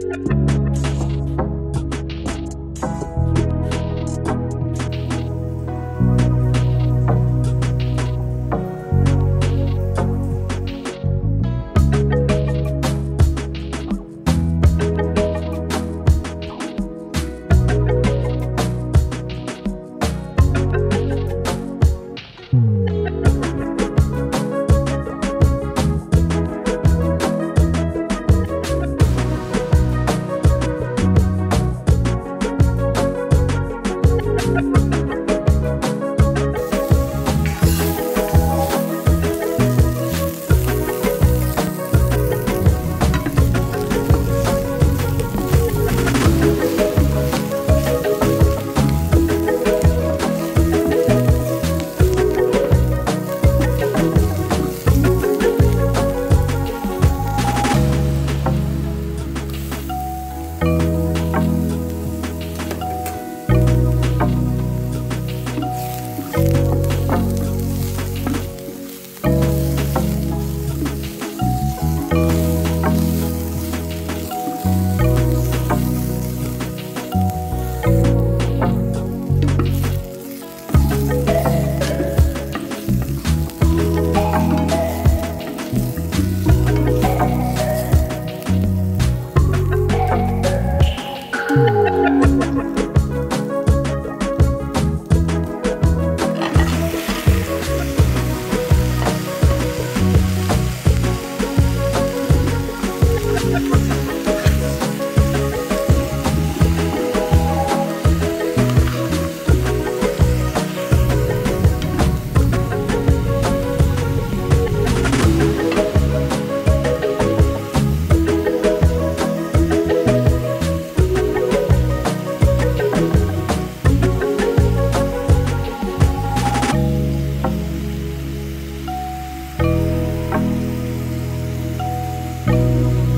Bye.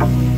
Bye.